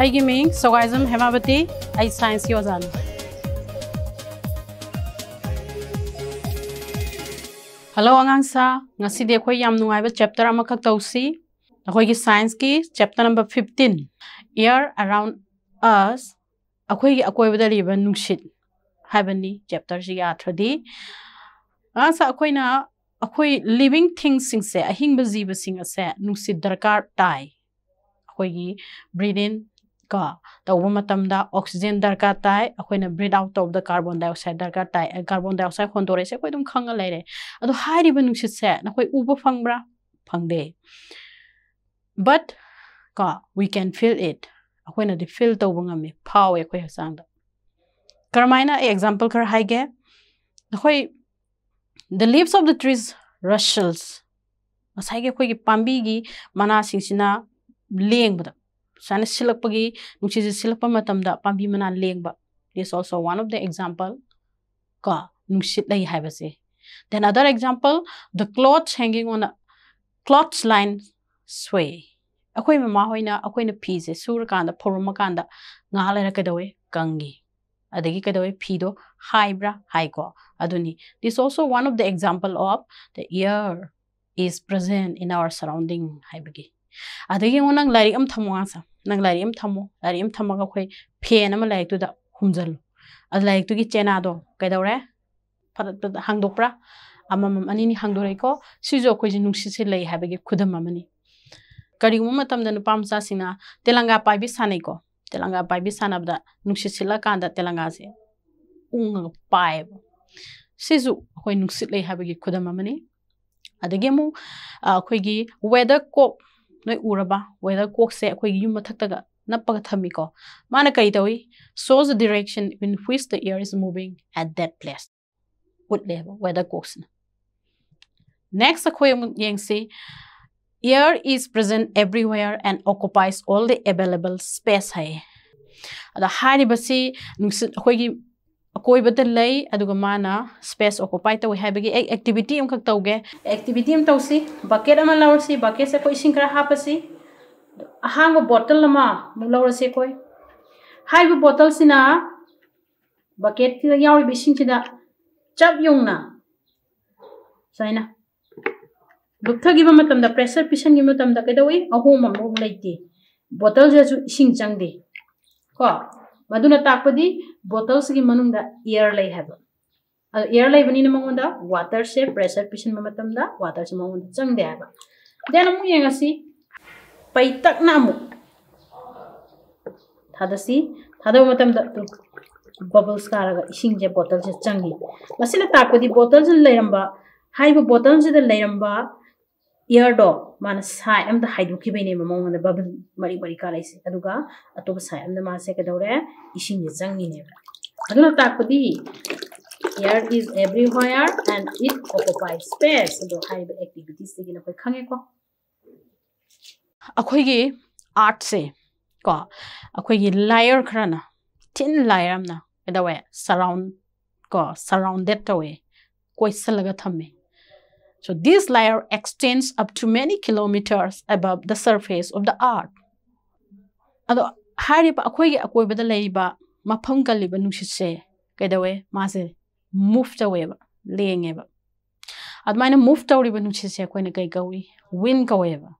ꯑꯩꯒꯤ ꯃꯤꯡ ꯁꯣꯒꯥꯏꯖꯝ ꯍꯦꯃꯥꯕꯇꯤ ꯑꯩ ꯁꯥꯏꯟꯁꯀꯤ ꯑꯣꯖꯥꯅꯤ ꯍꯜꯂꯣ ꯑꯉꯥꯡꯁꯥ ꯉꯁꯤꯗꯤ ꯑꯩꯈꯣꯏ ꯌꯥꯝ ꯅꯨꯡꯉꯥꯏꯕ ꯆꯦꯞꯇꯔ ꯑꯃꯈꯛ ꯇꯧꯁꯤ ꯑꯩꯈꯣꯏꯒꯤ ꯁꯥꯏꯟꯁꯀꯤ chapter number fifteen year around ꯑꯁ ꯑꯩꯈꯣꯏꯒꯤ ꯑꯀꯣꯏꯕꯗ ꯂꯩꯕ ꯅꯨꯡꯁꯤꯠ ꯍꯥꯏꯕꯅꯤ ꯆꯦꯞꯇꯔꯁꯤꯒꯤ ꯑꯥꯔꯊꯗꯤ ꯑꯉꯥꯡꯁꯥ ꯑꯩꯈꯣꯏꯅ ꯑꯩꯈꯣꯏ ꯂꯤꯕꯤꯡ ꯊꯤꯡꯁꯁꯤꯡꯁꯦ ꯑꯍꯤꯡꯕ ꯖꯤꯕꯁꯤꯡ ꯑꯁꯦ ꯅꯨꯡꯁꯤꯠ ꯗꯔꯀꯥꯔ ꯇꯥꯏ ꯑꯩꯈꯣꯏꯒꯤ ꯕ꯭ꯔꯤꯗꯤꯟ ꯀꯣ ꯇꯧꯕ ꯃꯇꯝꯗ ꯑꯣꯛꯁꯤꯖꯦꯟ ꯗꯔꯀꯥꯔ ꯇꯥꯏ ꯑꯩꯈꯣꯏꯅ ꯕ꯭ꯔꯤꯠ ꯑꯥꯎꯠ ꯇꯧꯕꯗ ꯀꯥꯔꯕꯣꯟ ꯗꯥꯏꯑꯣꯛꯁꯥꯏꯗ ꯗꯔꯀꯥꯔ ꯇꯥꯏ ꯀꯥꯔꯕꯣꯟ ꯗꯥꯏꯑꯣꯛꯁꯥꯏꯗ ꯍꯣꯟꯗꯣꯔꯛꯏꯁꯦ ꯑꯩꯈꯣꯏ ꯑꯗꯨꯝ ꯈꯪꯉ ꯂꯩꯔꯦ ꯑꯗꯣ ꯍꯥꯏꯔꯤꯕ ꯅꯨꯡꯁꯤꯠꯁꯦ ꯅꯈꯣꯏ ꯎꯕ ꯐꯪꯕ꯭ꯔꯥ ꯐꯪꯗꯦ ꯕꯠ ꯀꯣ ꯋꯤ ꯀꯦꯟ ꯐꯤꯜ ꯏꯠ ꯑꯩꯈꯣꯏꯅꯗꯤ ꯐꯤꯜ ꯇꯧꯕ ꯉꯝꯃꯤ ꯐꯥꯎꯋꯦ ꯑꯩꯈꯣꯏ ꯍꯛꯆꯥꯡꯗ ꯀꯔꯝꯥꯏꯅ ꯑꯩ ꯑꯦꯛꯖꯥꯝꯄꯜ ꯈꯔ ꯍꯥꯏꯒꯦ ꯅꯈꯣꯏ the leaves of the trees rustles ꯉꯁꯥꯏꯒꯤ ꯑꯩꯈꯣꯏꯒꯤ ꯄꯥꯝꯕꯤꯒꯤ ꯃꯅꯥꯁꯤꯡꯁꯤꯅ ꯂꯦꯡꯕꯗ ꯁꯨꯃꯥꯏꯅ ꯁꯤꯜꯂꯛꯄꯒꯤ ꯅꯨꯡꯁꯤꯠꯁꯦ ꯁꯤꯜꯂꯛꯄ ꯃꯇꯝꯗ ꯄꯥꯝꯕꯤ ꯃꯅꯥ ꯂꯦꯡꯕ dish also one of the example ꯀꯣ ꯅꯨꯡꯁꯤꯠ ꯂꯩ ꯍꯥꯏꯕꯁꯦ ꯗꯦꯟ ꯑꯗꯔ ꯑꯦꯛꯖꯥꯝꯄꯜ ꯗ ꯀ꯭ꯂꯣꯊꯁ ꯍꯦꯡꯒꯤꯡ ꯑꯣꯟ ꯀ꯭ꯂꯣꯊꯁ ꯂꯥꯏꯟ ꯁ꯭ꯋꯦ ꯑꯩꯈꯣꯏ ꯃꯃꯥ ꯍꯣꯏꯅ ꯑꯩꯈꯣꯏꯅ ꯐꯤꯁꯦ ꯁꯨꯔꯀꯥꯟꯗ ꯐꯧꯔꯝꯃꯀꯥꯟꯗ ꯉꯥꯏꯍꯥꯛ ꯂꯩꯔ ꯀꯩꯗꯧꯋꯦ ꯀꯪꯉꯤ ꯑꯗꯒꯤ ꯀꯩꯗꯧꯋꯦ ꯐꯤꯗꯣ ꯍꯥꯏꯕ꯭ꯔꯥ ꯍꯥꯏꯀꯣ ꯑꯗꯨꯅꯤ dish also one of the example of the year is present in our surrounding ꯍꯥꯏꯕꯒꯤ ꯑꯗꯒꯤ ꯌꯦꯡꯉꯣ ꯅꯪ ꯂꯥꯏꯔꯤꯛ ꯑꯃ ꯊꯝꯃꯣ ꯉꯥꯁ ꯅꯪ ꯂꯥꯏꯔꯤꯛ ꯑꯃ ꯊꯝꯃꯣ ꯂꯥꯏꯔꯤꯛ ꯑꯃ ꯊꯝꯃꯒ ꯑꯩꯈꯣꯏ ꯐꯦꯟ ꯑꯃ ꯂꯥꯏꯔꯤꯛꯇꯨꯗ ꯍꯨꯝꯖꯜꯂꯨ ಅದು ꯂꯥꯏꯔꯤꯛꯇꯨꯒꯤ ꯆꯦꯅꯥꯗꯣ ꯀꯩꯗꯧꯔꯦ ꯐꯔꯛꯇꯨꯗ ꯍꯥꯡꯗꯣꯛꯄ꯭ꯔꯥ ꯑꯃꯃꯝ ꯑꯅꯤꯅꯤ ꯍꯥꯡꯗꯣꯔꯛꯏꯀꯣ ꯁꯤꯁꯨ ꯑꯩꯈꯣꯏꯁꯦ ꯅꯨꯡꯁꯤꯠꯁꯦ ꯂꯩ ꯍꯥꯏꯕꯒꯤ ꯈꯨꯗꯝ ꯑꯃꯅꯤ ꯀꯔꯤꯒꯨꯝꯕ ꯃꯇꯝꯗ ꯅꯨꯄꯥ ꯃꯆꯥꯁꯤꯡꯅ ꯇꯦꯂꯪꯒꯥ ꯄꯥꯏꯕꯤ ꯁꯥꯟꯅꯩꯀꯣ ꯇꯦꯂꯪꯒꯥ ꯄꯥꯏꯕꯤ ꯁꯥꯟꯅꯕꯗ ꯅꯨꯡꯁꯤꯠ ꯁꯤꯠꯂꯀꯥꯟꯗ ꯇꯦꯂꯪꯒꯥꯁꯦ ꯎꯪꯉꯒ ꯄꯥꯏꯌꯦꯕ ꯁꯤꯁꯨ ꯑꯩꯈꯣꯏ ꯅꯨꯡꯁꯤꯠ ꯂꯩ ꯍꯥꯏꯕꯒꯤ ꯈꯨꯗꯝ ꯑꯃꯅꯤ ꯑꯗꯒꯤ ꯑꯃꯨꯛ ꯑꯩꯈꯣꯏꯒꯤ ꯋꯦꯗꯔ ꯀꯣꯛ ꯅꯣꯏ ꯎꯔꯕ ꯋꯦꯗꯔ ꯀꯣꯛꯁꯦ ꯑꯩꯈꯣꯏꯒꯤ ꯌꯨꯝ ꯃꯊꯛꯇꯒ ꯅꯞꯄꯒ ꯊꯝꯃꯤꯀꯣ ꯃꯥꯅ ꯀꯔꯤ ꯇꯧꯏ ꯁꯣꯁ ꯗ ꯗꯤꯔꯦꯛꯁꯟ ꯏꯟ ꯍꯨꯏꯁ ꯗ ꯏꯌꯔ ꯏꯁ moving eight date place ꯎꯠꯂꯦꯕ weather ꯀꯣꯛꯁꯤꯅ next ꯑꯩꯈꯣꯏ ꯑꯃꯨꯛ ꯌꯦꯡꯁꯤ year is present ꯑꯦꯕ꯭ꯔꯤꯋꯦꯌꯔ N ꯑꯣꯀꯨꯄꯥꯏꯁ all the available space ꯍꯥꯏꯌꯦ ꯑꯗ ꯍꯥꯏꯔꯤꯕꯁꯤ ꯅꯨꯡꯁꯤꯠ ꯑꯩꯈꯣꯏꯒꯤ अकोबद लई माना स्पेस ऑकोपाई तौ है एक्टिविटी तौगे एक्टिविटी तौसी बकेट लौरसी बकेट से कोई खर हापसी अहांग बोतल लौरसी कोई हाब बोतल से बकेट चप यूना साइन लुथब प्रेसर पीसन कई अहोम बोतल से चंगे को मधुना ताकपदी बोतल्स की मनुंग एयर ले है एयर लेबनी ना मंगों दा वाटर से प्रेशर पिशन ममतम दा वाटर से मंगों दा चंग दे आगा देन अमु यंग असी पैतक ना अमु थादसी थादो मतम दा तो बबल्स का आगा इशिंग जे बोतल से चंगी मसीना ताकपदी बोतल से लेरंबा हाई बो बोतल से द लेरंबा एयर डॉग माने साइ अम द हाइडु की बेने ममो हन बबल मरी मरी का लाइसे अदुगा अतो साइ अम द मा से कदौरे इसिंग ने जंग ने अगला तापदी air is everywhere and it occupies space so high activities se gina khoi khange ko akhoi gi art se ko akhoi gi layer khrana tin layer amna edawe surround ko surrounded tawe koi salaga thamme So this layer extends up to many kilometers above the surface of the earth. ꯑꯗꯣ ꯍꯥꯏꯔꯤꯕ ꯑꯩꯈꯣꯏꯒꯤ ꯑꯀꯣꯏꯕꯗ ꯂꯩꯔꯤꯕ ꯃꯐꯝ ꯀꯜꯂꯤꯕ ꯅꯨꯡꯁꯤꯠꯁꯦ ꯀꯩꯗꯧꯋꯦ ꯃꯥꯁꯦ move ꯇꯧꯋꯦꯕ ꯂꯦꯡꯉꯦꯕ ꯑꯗꯨꯃꯥꯏꯅ ꯃꯨꯚ ꯇꯧꯔꯤꯕ ꯅꯨꯡꯁꯤꯠꯁꯦ ꯑꯩꯈꯣꯏꯅ ꯀꯩ ꯀꯧꯏ ꯋꯤꯟ ꯀꯧꯋꯦꯕ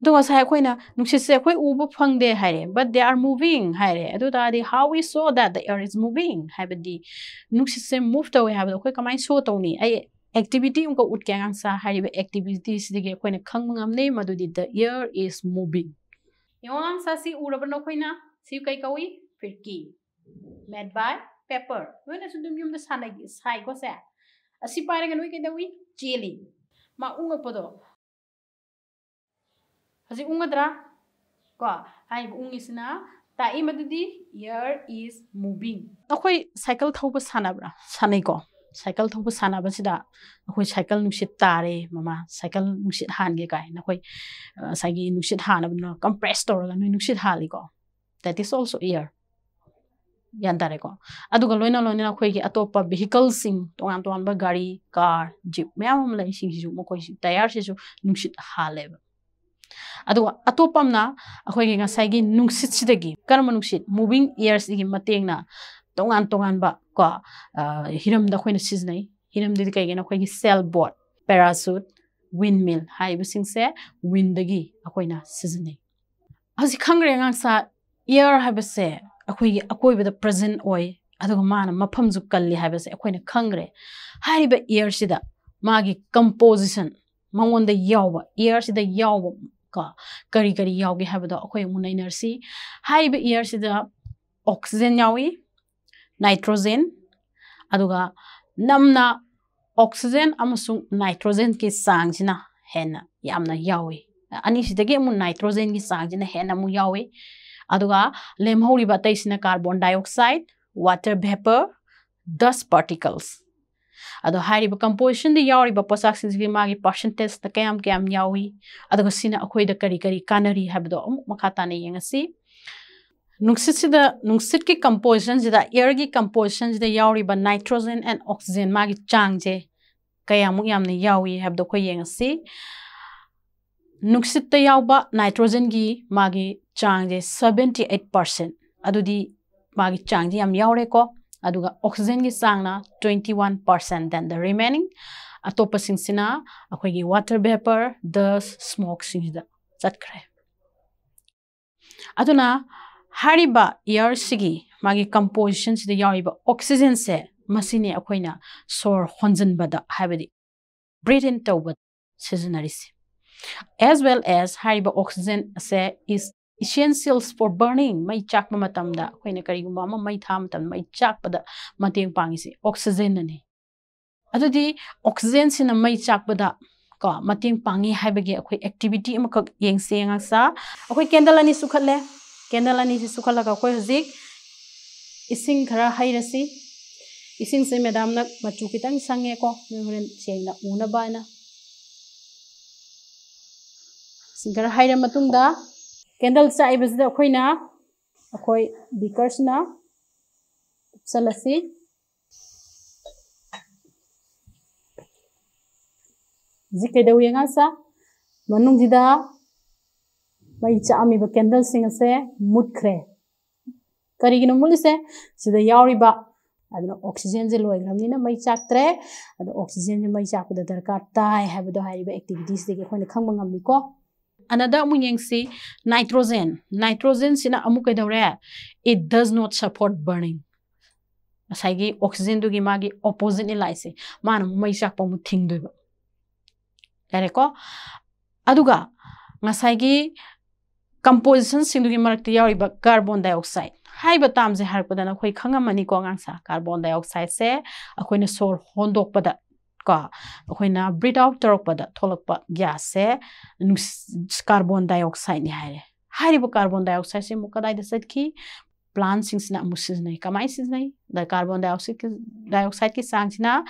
ꯑꯗꯣ ꯉꯁꯥꯏ ꯑꯩꯈꯣꯏꯅ ꯅꯨꯡꯁꯤꯠꯁꯦ ꯑꯩꯈꯣꯏ ꯎꯕ ꯐꯪꯗꯦ ꯍꯥꯏꯔꯦ ꯕꯠ ꯗꯦ ꯑꯥꯔ ꯃꯨꯚꯤꯡ ꯍꯥꯏꯔꯦ ꯑꯗꯨ ꯇꯥꯔꯗꯤ ꯍꯥꯎ ꯋꯤ ꯁꯣ ꯗꯦꯠ ꯗ ꯑꯦꯌꯔ ꯏꯁ ꯃꯨꯚꯤꯡ ꯍꯥꯏꯕꯗꯤ ꯅꯨꯡꯁꯤꯠꯁꯦ ꯃꯨꯚ ꯇꯧꯋꯦ ꯍꯥꯏꯕꯗꯣ ꯑꯩꯈꯣꯏ ꯀꯃꯥꯏꯅ ꯁꯣ ꯇꯧꯅꯤ ꯑꯩ activity उनका उठ के आंसर एक्टिविटी से देखिए कोई न खंग मंगा नहीं मधु दी द ईयर इस मूविंग यों आंसर सी उड़ अपनो कोई ना सी कई कोई फिर की मेड बाय पेपर वो न सुन तुम यूँ तो साने की साई को सा असी पारे के नहीं कहते हुई चेली मा उंगा पदो हजी उंगा दरा को हाय उंगी सुना ताई मधु दी ईयर इज़ मूविंग तो कोई साइकिल थाउ बस साना ब्रा साने को साइकिल थोप सानाबसीद अखोई साइकिल तारे ममा साइकिल नुसित हानगे काई नखोई कंप्रेस तौर नुई हालीको हाली को दैट इज़ आल्सो एयर यान तारे को अदुगा लोइना लोइना अतोप व्हीकल सिंग तोंगान गाड़ी कार जीप म्याम लाई सिंग सिजु मखोई तयार सिजु कर्म नुसित मूविंग एयर्स दी मतेंगना ꯇꯣꯉꯥꯟ ꯇꯣꯉꯥꯟꯕ ꯀꯣ ꯍꯤꯔꯝꯗ ꯑꯩꯈꯣꯏꯅ ꯁꯤꯖꯤꯟꯅꯩ ꯍꯤꯔꯝꯗꯨꯗꯤ ꯀꯩꯒꯤꯅꯣ ꯑꯩꯈꯣꯏꯒꯤ ꯁꯦꯜ ꯕꯣꯠ ꯄꯦꯔꯥꯁꯨꯠ ꯋꯤꯟ ꯃꯤꯜ ꯍꯥꯏꯔꯤꯕꯁꯤꯡꯁꯦ ꯋꯤꯟꯗꯒꯤ ꯑꯩꯈꯣꯏꯅ ꯁꯤꯖꯤꯟꯅꯩ ꯍꯧꯖꯤꯛ ꯈꯪꯈ꯭ꯔꯦ ꯑꯉꯥꯡꯁꯥ ꯏꯌꯔ ꯍꯥꯏꯕꯁꯦ ꯑꯩꯈꯣꯏꯒꯤ ꯑꯀꯣꯏꯕꯗ ꯄ꯭ꯔꯖꯦꯟ ꯑꯣꯏ ꯑꯗꯨꯒ ꯃꯥꯅ ꯃꯐꯝꯁꯨ ꯀꯜꯂꯤ ꯍꯥꯏꯕꯁꯦ ꯑꯩꯈꯣꯏꯅ ꯈꯪꯈ꯭ꯔꯦ ꯍꯥꯏꯔꯤꯕ ꯏꯌꯔꯁꯤꯗ ꯃꯥꯒꯤ ꯀꯝꯄꯣꯖꯤꯁꯟ ꯃꯉꯣꯟꯗ ꯌꯥꯎꯕ ꯏꯌꯔꯁꯤꯗ ꯌꯥꯎꯕ ꯀꯣ ꯀꯔꯤ ꯀꯔꯤ ꯌꯥꯎꯒꯦ ꯍꯥꯏꯕꯗꯣ ꯑꯩꯈꯣꯏ ꯑꯃꯨꯛ ꯅꯩꯅꯔꯁꯤ ꯍꯥꯏꯔꯤꯕ ꯏꯌꯔꯁꯤꯗ ꯑꯣꯛꯁꯤꯖꯦꯟ ꯌꯥꯎꯏ nitrogen नम ऑक्सीजन नाइट्रोजन के चांगेम नाइट्रोजन की चांगे लेमौरी अतन कार्बन डाइऑक्साइड वाटर भेपर दस पार्टिकल्स अब कंपोजिशन पोसाई पर्सेंटेज क्या क्या अगर अखोद करी करी कानरी है ꯅꯨꯡꯁꯤꯠꯁꯤꯗ ꯅꯨꯡꯁꯤꯠꯀꯤ ꯀꯝꯄꯣꯖꯤꯁꯟꯁꯤꯗ ꯏꯌꯔꯒꯤ ꯀꯝꯄꯣꯖꯤꯁꯟꯁꯤꯗ ꯌꯥꯎꯔꯤꯕ ꯅꯥꯏꯇ꯭ꯔꯣꯖꯦꯟ ꯑꯦꯟ ꯑꯣꯛꯁꯤꯖꯦꯟ ꯃꯥꯒꯤ ꯆꯥꯡꯁꯦ ꯀꯌꯥꯃꯨꯛ ꯌꯥꯝꯅ ꯌꯥꯎꯏ ꯍꯥꯏꯕꯗꯣ ꯑꯩꯈꯣꯏ ꯌꯦꯡꯉꯁꯤ ꯅꯨꯡꯁꯤꯠꯇ ꯌꯥꯎꯕ ꯅꯥꯏꯇ꯭ꯔꯣꯖꯦꯟꯒꯤ ꯃꯥꯒꯤ ꯆꯥꯡꯁꯦ ꯁꯕꯦꯟꯇꯤ ꯑꯩꯠ ꯄꯥꯔꯁꯦꯟ ꯑꯗꯨꯗꯤ ꯃꯥꯒꯤ ꯆꯥꯡꯁꯦ ꯌꯥꯝ ꯌꯥꯎꯔꯦꯀꯣ ꯑꯗꯨꯒ ꯑꯣꯛꯁꯤꯖꯦꯟꯒꯤ ꯆꯥꯡꯅ ꯇ꯭ꯋꯦꯟꯇꯤ ꯋꯥꯟ ꯄꯥꯔꯁꯦꯟ ꯗꯦꯟ ꯗ ꯔꯤꯃꯦꯅꯤꯡ ꯑꯇꯣꯞꯄꯁꯤꯡꯁꯤꯅ ꯑꯩꯈꯣꯏꯒꯤ ꯋꯥꯇꯔ ꯚꯦꯄꯔ ꯗꯁ ꯁ꯭ꯃꯣꯛꯁꯤꯡꯁꯤꯗ ꯆꯠꯈ꯭ꯔꯦ ꯑꯗꯨꯅ ꯍꯥꯏꯔꯤꯕ ꯏꯌꯔꯁꯤꯒꯤ ꯃꯥꯒꯤ ꯀꯝꯄꯣꯖꯤꯁꯟꯁꯤꯗ ꯌꯥꯎꯔꯤꯕ ꯑꯣꯛꯁꯤꯖꯦꯟꯁꯦ ꯃꯁꯤꯅꯤ ꯑꯩꯈꯣꯏꯅ ꯁꯣꯔ ꯍꯣꯟꯖꯤꯟꯕꯗ ꯍꯥꯏꯕꯗꯤ ꯕ꯭ꯔꯤꯠ ꯏꯟ ꯇꯧꯕ ꯁꯤꯖꯤꯟꯅꯔꯤꯁꯤ as well as ꯍꯥꯏꯔꯤꯕ ꯑꯣꯛꯁꯤꯖꯦꯟ ꯑꯁꯦ is essentials for burning ꯃꯩ ꯆꯥꯛꯄ ꯃꯇꯝꯗ ꯑꯩꯈꯣꯏꯅ ꯀꯔꯤꯒꯨꯝꯕ ꯑꯃ ꯃꯩ ꯊꯥꯕ ꯃꯇꯝꯗ ꯃꯩ ꯆꯥꯛꯄꯗ ꯃꯇꯦꯡ ꯄꯥꯡꯉꯤꯁꯤ ꯑꯣꯛꯁꯤꯖꯦꯟꯅꯅꯤ ꯑꯗꯨꯗꯤ ꯑꯣꯛꯁꯤꯖꯦꯟꯁꯤꯅ ꯃꯩ ꯆꯥꯛꯄꯗ ꯀꯣ ꯃꯇꯦꯡ ꯄꯥꯡꯉꯤ ꯍꯥꯏꯕꯒꯤ ꯑꯩꯈꯣꯏ ꯑꯦꯛꯇꯤꯚꯤꯇꯤ ꯑꯃꯈꯛ ꯌꯦꯡꯁꯤ ꯉꯥꯛꯁꯥ ꯑꯩꯈꯣꯏ ꯀꯦꯟꯗꯜ ꯑꯅꯤ ꯁꯨꯈꯠꯂꯦ ꯀꯦꯟꯗꯜ ꯑꯅꯤꯁꯤ ꯁꯨꯈꯠꯂꯒ ꯑꯩꯈꯣꯏ ꯍꯧꯖꯤꯛ ꯏꯁꯤꯡ ꯈꯔ ꯍꯩꯔꯁꯤ ꯏꯁꯤꯡꯁꯦ ꯃꯦꯗꯥꯝꯅ ꯃꯆꯨ ꯈꯤꯇꯪ ꯁꯪꯉꯦꯀꯣ ꯅꯣꯏ ꯍꯣꯔꯦꯟ ꯁꯦꯡꯅ ꯎꯅꯕ ꯍꯥꯏꯅ ꯏꯁꯤꯡ ꯈꯔ ꯍꯩꯔ ꯃꯇꯨꯡꯗ ꯀꯦꯟꯗꯜ ꯆꯥꯛꯏꯕꯁꯤꯗ ꯑꯩꯈꯣꯏꯅ ꯑꯩꯈꯣꯏ ꯕꯤꯀꯔꯁꯤꯅ ꯎꯞꯁꯜꯂꯁꯤ ꯍꯧꯖꯤꯛ ꯀꯩꯗꯧꯏ ꯑꯉꯥꯡꯁꯥ ꯃꯅꯨꯡꯁꯤꯗ ꯃꯩ ꯆꯥꯛꯑꯝꯃꯤꯕ ꯀꯦꯟꯗꯜꯁꯤꯡ ꯑꯁꯦ ꯃꯨꯠꯈ꯭ꯔꯦ ꯀꯔꯤꯒꯤꯅꯣ ꯃꯨꯠꯂꯤꯁꯦ ꯁꯤꯗ ꯌꯥꯎꯔꯤꯕ ꯑꯗꯨꯅ ꯑꯣꯛꯁꯤꯖꯦꯟꯁꯦ ꯂꯣꯏꯈ꯭ꯔꯕꯅꯤꯅ ꯃꯩ ꯆꯥꯛꯇ꯭ꯔꯦ ꯑꯗꯣ ꯑꯣꯛꯁꯤꯖꯦꯟꯁꯦ ꯃꯩ ꯆꯥꯛꯄꯗ ꯗꯔꯀꯥꯔ ꯇꯥꯏ ꯍꯥꯏꯕꯗꯣ ꯍꯥꯏꯔꯤꯕ ꯑꯦꯛꯇꯤꯚꯤꯇꯤꯁꯤꯗꯒꯤ ꯑꯩꯈꯣꯏꯅ ꯈꯪꯕ ꯉꯝꯃꯤꯀꯣ ꯑꯅꯗ ꯑꯃꯨꯛ ꯌꯦꯡꯁꯤ ꯅꯥꯏꯇ꯭ꯔꯣꯖꯦꯟ ꯅꯥꯏꯇ꯭ꯔꯣꯖꯦꯟꯁꯤꯅ ꯑꯃꯨꯛ ꯀꯩꯗꯧꯔꯦ ꯏꯠ ꯗꯁ ꯅꯣꯠ ꯁꯄꯣꯔꯠ ꯕꯔꯅꯤꯡ ꯉꯁꯥꯏꯒꯤ ꯑꯣꯛꯁꯤꯖꯦꯟꯗꯨꯒꯤ ꯃꯥꯒꯤ ꯑꯣꯄꯣꯖꯤꯠꯅꯤ ꯂꯥꯛꯏꯁꯦ ꯃꯥꯅ ꯑꯃꯨꯛ ꯃꯩ ꯆꯥꯛꯄ ꯑꯃꯨꯛ ꯊꯤꯡꯗꯣꯏꯕ ꯌꯥꯔꯦꯀꯣ ꯑꯗꯨꯒ ꯉꯁꯥꯏꯒꯤ ꯀꯝꯄꯣꯖꯤꯁꯟꯁꯤꯡꯗꯨꯒꯤ ꯃꯔꯛꯇ ꯌꯥꯎꯔꯤꯕ ꯀꯥꯔꯕꯣꯟ ꯗꯥꯏꯑꯣꯛꯁꯥꯏꯗ ꯍꯥꯏꯕ ꯇꯥꯝꯁꯦ ꯍꯥꯏꯔꯛꯄꯗ ꯅꯈꯣꯏ ꯈꯪꯉꯝꯃꯅꯤꯀꯣ ꯑꯉꯥꯡꯁꯥ ꯀꯥꯔꯕꯣꯟ ꯗꯥꯏꯑꯣꯛꯁꯥꯏꯗꯁꯦ ꯑꯩꯈꯣꯏꯅ ꯁꯣꯔ ꯍꯣꯟꯗꯣꯛꯄꯗ ꯀꯣ ꯑꯩꯈꯣꯏꯅ ꯕ꯭ꯔꯤꯠ ꯑꯥꯎꯠ ꯇꯧꯔꯛꯄꯗ ꯊꯣꯛꯂꯛꯄ ꯒ꯭ꯌꯥꯁꯁꯦ ꯀꯥꯔꯕꯣꯟ ꯗꯥꯏꯑꯣꯛꯁꯥꯏꯗꯅꯤ ꯍꯥꯏꯔꯦ ꯍꯥꯏꯔꯤꯕ ꯀꯥꯔꯕꯣꯟ ꯗꯥꯏꯑꯣꯛꯁꯥꯏꯗꯁꯦ ꯑꯃꯨꯛ ꯀꯗꯥꯏꯗ ꯆꯠꯈꯤ ꯄ꯭ꯂꯥꯟꯁꯤꯡꯁꯤꯅ ꯑꯃꯨꯛ ꯁꯤꯖꯤꯟꯅꯩ ꯀꯃꯥꯏꯅ ꯁꯤꯖꯤꯟꯅꯩ ꯗ carbon ꯗꯥꯏꯑꯣꯛꯁꯥꯏꯗꯀꯤ ꯗꯥꯏꯑꯣꯛꯁꯥꯏꯗꯀꯤ ꯆꯥꯡꯁꯤꯅ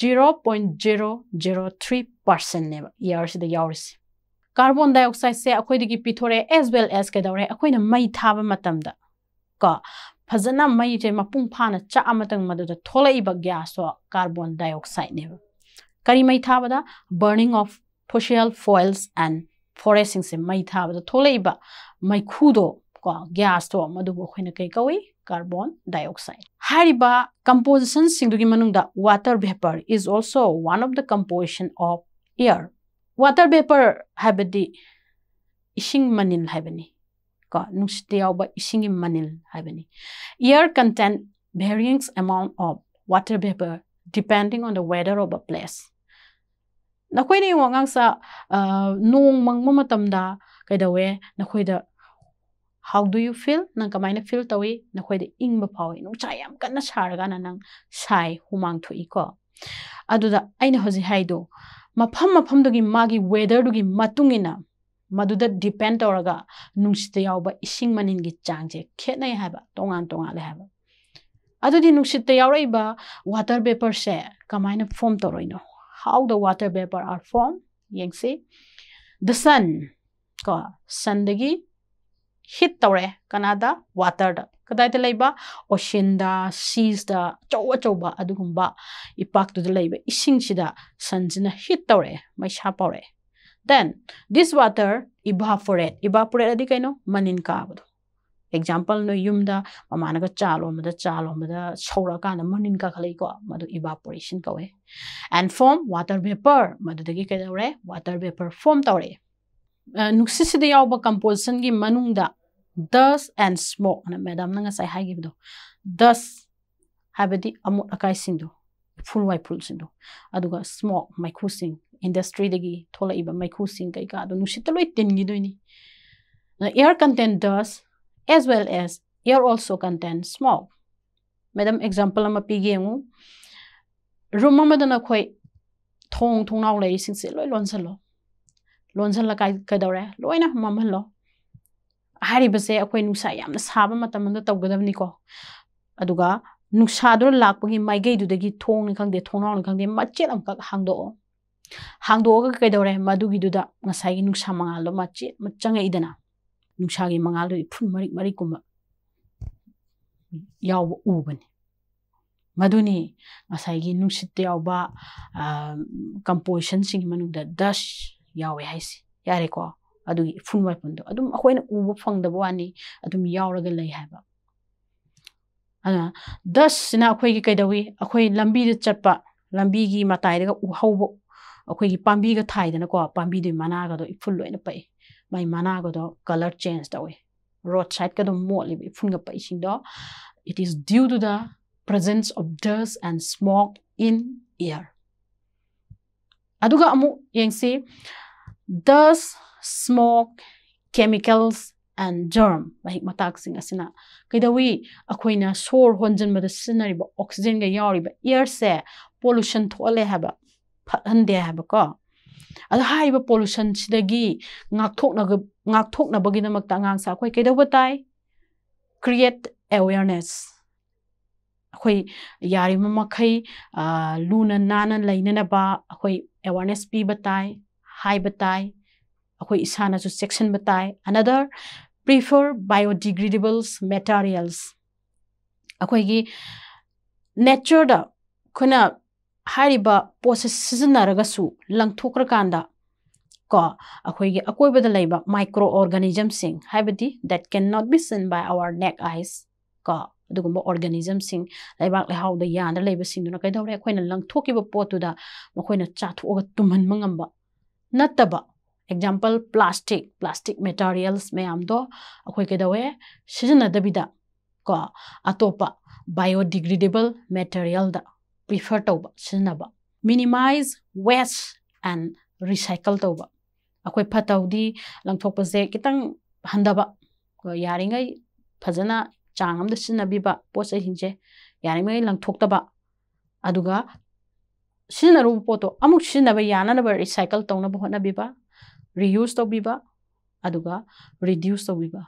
zero point zero zero three ꯄꯥꯔꯁꯦꯟꯅꯦꯕ ꯏꯌꯔꯁꯤꯗ ꯌꯥꯎꯔꯤꯁꯤ carbon dioxide se akoi digi pithore as well as kedore akoi na mai thaba matam da ko phajana mai je mapung phana cha amatang madu da tholai ba gas so carbon dioxide ne kari mai thaba da burning of fossil fuels and foresting se mai thaba da tholai ba mai khudo ko gas to madu go khoina kai kawi carbon dioxide hariba composition sing dugi manung da water vapor is also one of the composition of air water vapor habadi ising manil habani. Ko nungshite yawba ising manil habani. Air content varying amount of water vapor depending on the weather of a place. Nakhoi ni wangang sa ah, nong mangma matamda kaidawe nakhoi da how do you feel? Nang kamaina feel tawi nakhoi da ingba pawi nung chayam kanna sarga na nang sai humang thui ko. Aduda aina hoji haido मफम मफमदुगी मागी वेदरदुगी मतुंग इना मदुदा depend तौरगा नुंसित यावबा मन की चाजे खेने हाबा तोंगान तोंगाले हाबा अदुदी नुंसित वाटर वेपर से कमाइन form तौरनो how the water vapour are form यंगसे the sun को सनदगी हिट तौरे कनादा वाटर कदाइद लेब ओशन सीजद अचौ अचौब अगुब इपाकद हिट तौर मैसा पौर दें दिस वाटर इबापोरेट इबापोरेट अदि कइनो मनिन काबदो एग्ज़ाम्पल नो युमद ममानग चा लोमद चा लोमद सौरकान मनिन काखलैको मदु evaporation and form water vapour मदुदगी कदौरे वाटर वेपर फोम तौरे नुक्सिसिद यावब की dust and smoke na madam nanga sai hai gibdo dust habadi amut akai singdo full white full singdo aduga smoke micro sing industry dagi thola iba micro sing kai ka. Adu nusi taloi tin gi doini air content dust as well as air also contains smoke. Madam example ama pi pigengu room amadana khoi thong thong naw lei sing se loi lon salo. Lon sala kai kai dawre loina mamhan lo hari base akhoi nusa yamna saba matam da tawgadabni ko aduga nusa do lakpagi maigei du dagi thong ni khangde thong naw ni khangde machet am ka hangdo hangdo ga kai dawre madugi du da ngasai nusa mangal lo machet machangai idana ꯅꯨꯡꯁꯥꯒꯤ ꯃꯉꯥꯜꯗꯨ ꯏꯐꯨꯟ ꯃꯔꯤꯛ ꯃꯔꯤꯛꯀꯨꯝꯕ ꯌꯥꯎꯕ ꯎꯕꯅꯤ ꯃꯗꯨꯅꯤ ꯉꯁꯥꯏꯒꯤ ꯅꯨꯡꯁꯤꯠꯇ ꯌꯥꯎꯕ ꯀꯝꯄꯣꯖꯤꯁꯟꯁꯤꯡꯒꯤ ꯃꯅꯨꯡꯗ ꯗꯁ ꯌꯥꯎꯋꯦ ꯍꯥꯏꯁꯤ ꯌꯥꯔꯦꯀꯣ ꯑꯗꯨꯒꯤ ꯏꯐꯨꯟ ꯋꯥꯏꯐꯨꯟꯗꯣ ꯑꯗꯨꯝ ꯑꯩꯈꯣꯏꯅ ꯎꯕ ꯐꯪꯗꯕ ꯋꯥꯅꯤ ꯑꯗꯨꯝ ꯌꯥꯎꯔꯒ ꯂꯩ ꯍꯥꯏꯕ ꯑꯗꯨꯅ ꯗꯁꯁꯤꯅ ꯑꯩꯈꯣꯏꯒꯤ ꯀꯩꯗꯧꯋꯤ ꯑꯩꯈꯣꯏ ꯂꯝꯕꯤꯗ ꯆꯠꯄ ꯂꯝꯕꯤꯒꯤ ꯃꯇꯥꯏꯗꯒ ꯎꯍꯧꯕ ꯑꯩꯈꯣꯏꯒꯤ ꯄꯥꯝꯕꯤꯒ ꯊꯥꯏꯗꯅꯀꯣ ꯄꯥꯝꯕꯤꯗꯨꯒꯤ ꯃꯅꯥꯒꯗꯣ ꯏꯐꯨꯟ ꯂꯣꯏꯅ ꯄꯛꯏ mai mana go do color change da we roadside ka do mo li phun ga pa ising do it is due to the presence of dust and smoke chemicals and germ. Like matak sing asina. Kaida we akhoina sor honjen ma the sinari ba oxygen ga yari ba air se pollution thole haba phan de haba ko ada hai ba pollution chidagi ngak thok na ngak thok na bagina mak ta ngang sa khoi. Kaida batai create awareness. Akhoi yari ma makhai ah, luna nana lainana ba akhoi awareness pi batai hai batai ꯑꯩꯈꯣꯏ ꯏꯁꯥꯅꯁꯨ ꯆꯦꯛꯁꯤꯟꯕ ꯇꯥꯏ ꯑꯅꯗꯔ prefer ꯕꯥꯏꯑꯣꯗꯤꯒ꯭ꯔꯦꯗꯦꯕꯜꯁ materials ꯑꯩꯈꯣꯏꯒꯤ ꯅꯦꯆꯔꯗ ꯑꯩꯈꯣꯏꯅ ꯍꯥꯏꯔꯤꯕ ꯄꯣꯠꯁꯦ ꯁꯤꯖꯤꯟꯅꯔꯒꯁꯨ ꯂꯪꯊꯣꯛꯈ꯭ꯔꯀꯥꯟꯗ ꯀꯣ ꯑꯩꯈꯣꯏꯒꯤ ꯑꯀꯣꯏꯕꯗ ꯂꯩꯕ ꯃꯥꯏꯀ꯭ꯔꯣ ꯑꯣꯔꯒꯥꯅꯤꯖꯝꯁꯤꯡ ꯍꯥꯏꯕꯗꯤ ꯗꯦꯠ ꯀꯦꯟ ꯅꯣꯠ ꯕꯤ ꯁꯤꯟ ꯕꯥꯏ ꯑꯋꯥꯔ ꯅꯦꯛ ꯑꯥꯏꯁ ꯀꯣ ꯑꯗꯨꯒꯨꯝꯕ ꯑꯣꯔꯒꯥꯅꯤꯖꯝꯁꯤꯡ ꯂꯩꯕꯥꯛ ꯂꯩꯍꯥꯎꯗ ꯌꯥꯟꯗ ꯂꯩꯕꯁꯤꯡꯗꯨꯅ ꯀꯩꯗꯧꯔꯦ ꯑꯩꯈꯣꯏꯅ ꯂꯪꯊꯣꯛꯈꯤꯕ ꯄꯣꯠꯇꯨꯗ ꯃꯈꯣꯏꯅ ꯆꯥꯊꯣꯛꯑꯒ ꯇꯨꯝꯍꯟꯕ ꯉꯝꯕ ꯅꯠꯇꯕ ꯑꯦꯛꯖꯥꯝꯄꯜ ꯄ꯭ꯂꯥꯁꯇꯤꯛ ꯄ꯭ꯂꯥꯁꯇꯤꯛ ꯃꯦꯇꯔꯤꯌꯦꯜꯁ ꯃꯌꯥꯝꯗꯣ ꯑꯩꯈꯣꯏ ꯀꯩꯗꯧꯋꯦ ꯁꯤꯖꯤꯟꯅꯗꯕꯤꯗ ꯀꯣ ꯑꯇꯣꯞꯄ ꯕꯥꯏꯑꯣꯗꯤꯒ꯭ꯔꯦꯗꯦꯕꯜ ꯃꯦꯇꯔꯤꯌꯦꯜꯗ ꯄ꯭ꯔꯤꯐꯔ ꯇꯧꯕ ꯁꯤꯖꯤꯟꯅꯕ ꯃꯤꯅꯤꯃꯥꯏꯖ ꯋꯦꯁ ꯑꯦꯟ ꯔꯤꯁꯥꯏꯀꯜ ꯇꯧꯕ ꯑꯩꯈꯣꯏ ꯐꯠꯇꯧꯗꯤ ꯂꯪꯊꯣꯛꯄꯁꯦ ꯈꯤꯇꯪ ꯍꯟꯊꯕ ꯌꯥꯔꯤꯉꯩ ꯐꯖꯅ ꯆꯥꯡ ꯑꯃꯗ ꯁꯤꯖꯤꯟꯅꯕꯤꯕ ꯄꯣꯠ ꯆꯩꯁꯤꯡꯁꯦ ꯌꯥꯔꯤꯉꯩ ꯂꯪꯊꯣꯛꯇꯕ ꯑꯗꯨꯒ ꯁꯤꯖꯤꯟꯅꯔꯨꯕ ꯄꯣꯠꯇꯣ ꯑꯃꯨꯛ ꯁꯤꯖꯤꯟꯅꯕ ꯌꯥꯅꯅꯕ ꯔꯤꯁꯥꯏꯀꯜ ꯇꯧꯅꯕ ꯍꯣꯠꯅꯕꯤꯕ reuse तौबीबा अदुगा reduce तौबीबा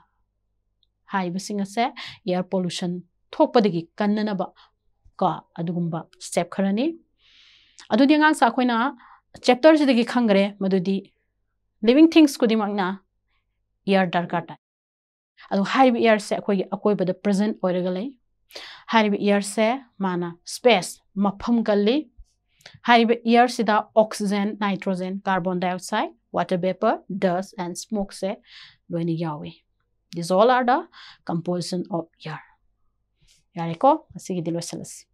हाइबसिंग असे एयर पोल्यूशन थोपदगी कन्ननबा का अदुगुंबा स्टेप खरने अदुदि ngang sa khoina chapter se dagi khangre madudi living things ko dimagna air darkar ta adu haib air se khoi akoi bada present oiraga lai हाइब air से माना स्पेस मफम कल्ली हाइब एयर सिदा oxygen nitrogen carbon dioxide water vapor, dust, and smoke se loini yawi. These all are the composition of air. Yareko, asigi diloisalasi.